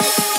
Bye.